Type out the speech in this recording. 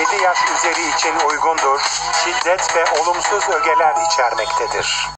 7 yaş üzeri için uygundur. Şiddet ve olumsuz ögeler içermektedir.